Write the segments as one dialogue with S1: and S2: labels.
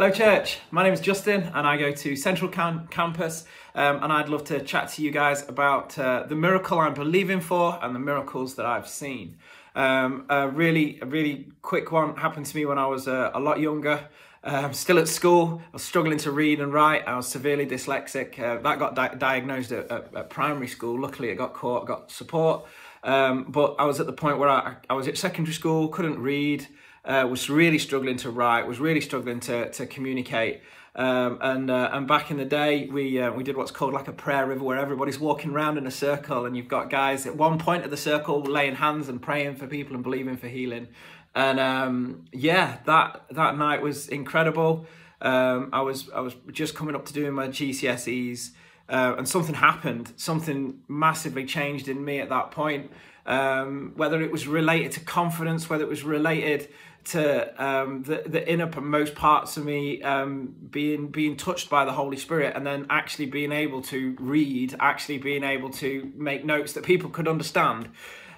S1: Hello, church. My name is Justin, and I go to Central Cam- Campus. Um, and I'd love to chat to you guys about uh, the miracle I'm believing for and the miracles that I've seen. Um, a really, a really quick one happened to me when I was uh, a lot younger. Um, still at school, I was struggling to read and write. I was severely dyslexic. Uh, that got di- diagnosed at, at, at, primary school. Luckily, it got caught, got support. Um, but I was at the point where I, I was at secondary school, couldn't read, uh, was really struggling to write, was really struggling to, to communicate. Um, and uh, and back in the day, we uh, we did what's called like a prayer river, where everybody's walking around in a circle, and you've got guys at one point of the circle laying hands and praying for people and believing for healing. And um, yeah, that that night was incredible. Um, I was I was just coming up to doing my GCSEs, uh, and something happened. Something massively changed in me at that point. Um, whether it was related to confidence, whether it was related to um, the, the innermost parts of me um, being being touched by the Holy Spirit, and then actually being able to read, actually being able to make notes that people could understand.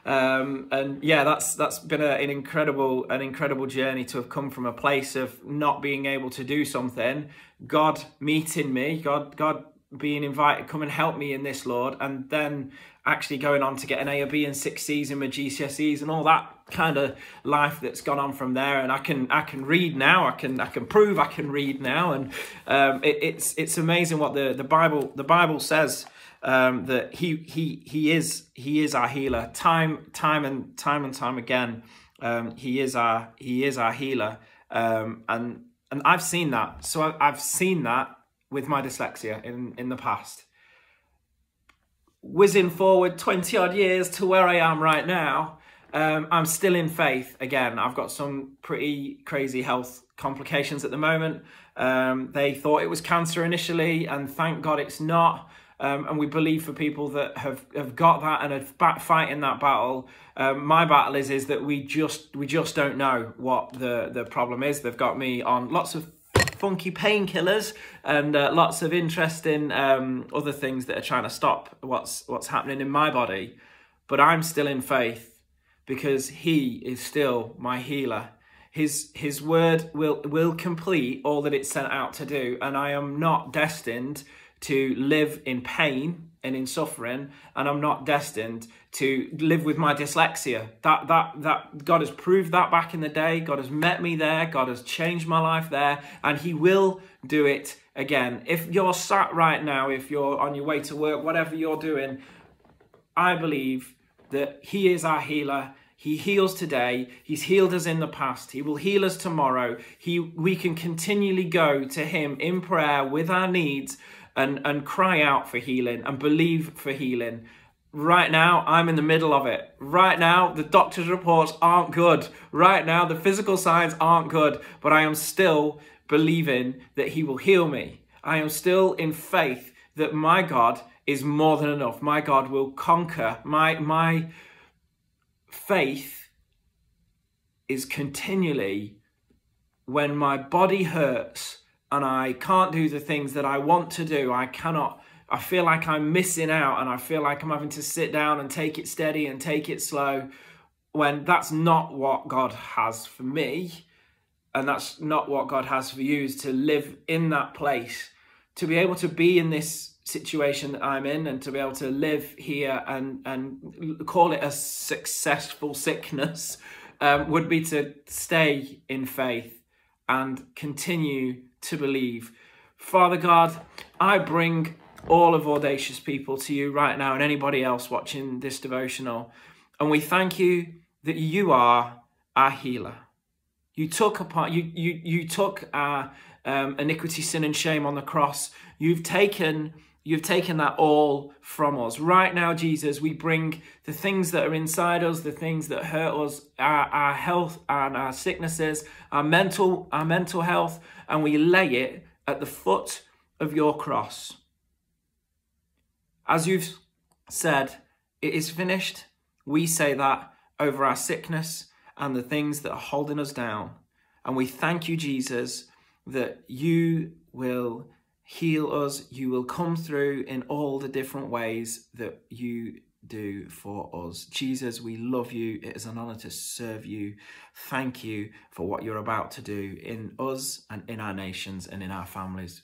S1: Um, and yeah, that's that's been a, an incredible an incredible journey to have come from a place of not being able to do something, God meeting me, God God being invited, come and help me in this, Lord, and then actually going on to get an A or B in six in my GCSEs and all that kind of life that's gone on from there. And I can I can read now. I can I can prove I can read now. And um, it, it's it's amazing what the, the Bible the Bible says um, that he he he is he is our healer. Time time and time and time again, um, he is our he is our healer. Um, and and I've seen that. So I've seen that with my dyslexia in in the past whizzing forward 20 odd years to where I am right now, um, I'm still in faith. Again, I've got some pretty crazy health complications at the moment. Um, they thought it was cancer initially, and thank God it's not. Um, and we believe for people that have, have got that and are fighting that battle. Um, my battle is is that we just we just don't know what the the problem is. They've got me on lots of funky painkillers and uh, lots of interesting um, other things that are trying to stop what's what's happening in my body. But I'm still in faith because He is still my healer. His His word will will complete all that it's sent out to do, and I am not destined to live in pain and in suffering, and I'm not destined to live with my dyslexia. That that that God has proved that back in the day. God has met me there. God has changed my life there, and He will do it again. If you're sat right now, if you're on your way to work, whatever you're doing, I believe that He is our healer. He heals today. He's healed us in the past. He will heal us tomorrow. He, we can continually go to Him in prayer with our needs and, and cry out for healing and believe for healing. Right now, I'm in the middle of it. Right now, the doctor's reports aren't good. Right now, the physical signs aren't good, but I am still believing that He will heal me. I am still in faith that my God is more than enough. My God will conquer. My, my faith is continually when my body hurts and I can't do the things that I want to do. I cannot, I feel like I'm missing out and I feel like I'm having to sit down and take it steady and take it slow when that's not what God has for me. And that's not what God has for you is to live in that place, to be able to be in this situation that I'm in and to be able to live here and, and call it a successful sickness um, would be to stay in faith and continue to believe. Father God, I bring all of Audacious people to you right now and anybody else watching this devotional. And we thank you that you are our healer. You took upon you you you took our um, iniquity, sin, and shame on the cross. You've taken You've taken that all from us. Right now, Jesus, we bring the things that are inside us, the things that hurt us, our, our health and our sicknesses, our mental, our mental health, and we lay it at the foot of your cross. As you've said, it is finished. We say that over our sickness and the things that are holding us down. And we thank you, Jesus, that you will heal us. You will come through in all the different ways that you do for us. Jesus, we love you. It is an honor to serve you. Thank you for what you're about to do in us and in our nations and in our families.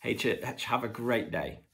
S1: Hey, church, have a great day.